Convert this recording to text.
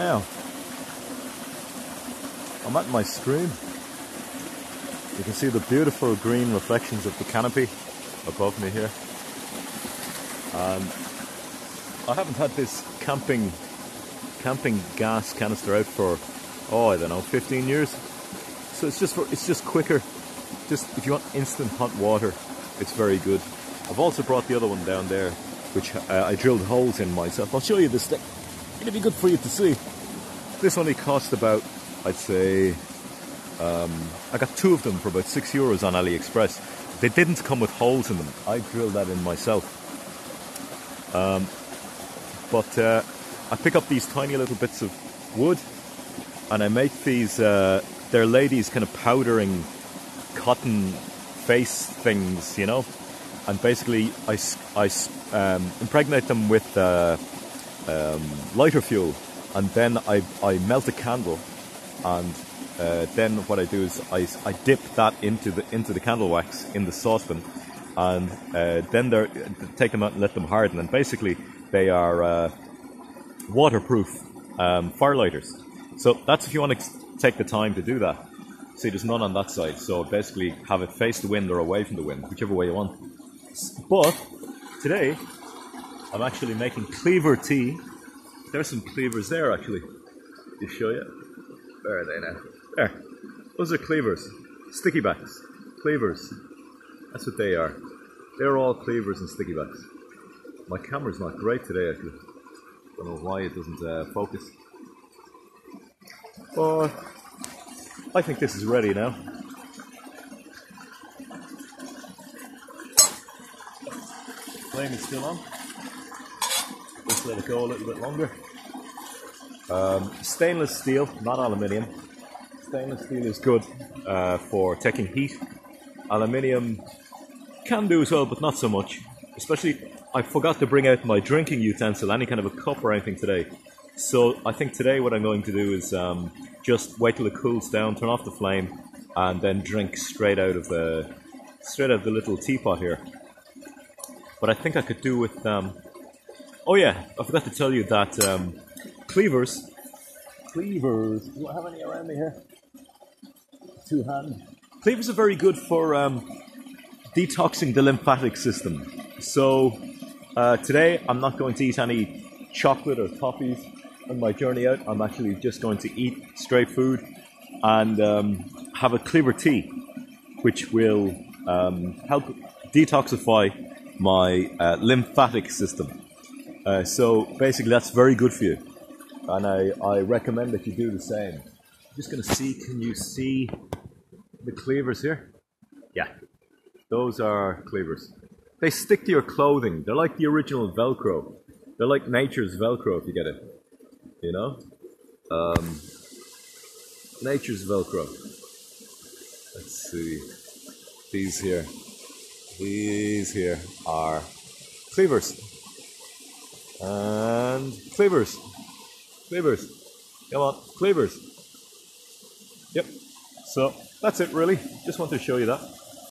Now, I'm at my stream. You can see the beautiful green reflections of the canopy above me here. And I haven't had this camping camping gas canister out for oh I don't know 15 years. So it's just for, it's just quicker. Just if you want instant hot water, it's very good. I've also brought the other one down there, which uh, I drilled holes in myself. I'll show you this thing. It'll be good for you to see. This only cost about I'd say um, I got two of them for about six euros on AliExpress. They didn't come with holes in them. I drilled that in myself. Um, but uh, I pick up these tiny little bits of wood and I make these, uh, they're ladies kind of powdering cotton face things, you know? And basically, I, I um, impregnate them with uh, um, lighter fuel and then I, I melt a candle and uh, then what I do is I, I dip that into the into the candle wax in the saucepan and uh, then they take them out and let them harden. And basically, they are uh, waterproof um, firelighters. So that's if you want to take the time to do that. See, there's none on that side, so basically have it face the wind or away from the wind, whichever way you want. But today, I'm actually making cleaver tea. There's some cleavers there actually. To show you. Where are they now? There. Those are cleavers. Sticky backs. Cleavers. That's what they are. They're all cleavers and sticky backs. My camera's not great today actually. Don't know why it doesn't uh, focus. But I think this is ready now. Flame is still on. Just let it go a little bit longer. Um, stainless steel, not aluminium. Stainless steel is good uh, for taking heat. Aluminium can do as well, but not so much. Especially, I forgot to bring out my drinking utensil, any kind of a cup or anything today. So I think today what I'm going to do is um, just wait till it cools down, turn off the flame, and then drink straight out of the straight out of the little teapot here. But I think I could do with. Um, oh yeah, I forgot to tell you that um, cleavers. Cleavers. Do I have any around me here? To hand. Cleavers are very good for um, detoxing the lymphatic system. So uh, today I'm not going to eat any chocolate or toffees on my journey out. I'm actually just going to eat straight food and um, have a cleaver tea, which will um, help detoxify my uh, lymphatic system. Uh, so basically, that's very good for you, and I, I recommend that you do the same. I'm just going to see. Can you see the cleavers here? Yeah, those are cleavers. They stick to your clothing. They're like the original Velcro. They're like nature's Velcro, if you get it. You know, um, nature's Velcro. Let's see these here. These here are cleavers. And cleavers. Cleavers. Come on, cleavers. Yep. So that's it really. Just want to show you that.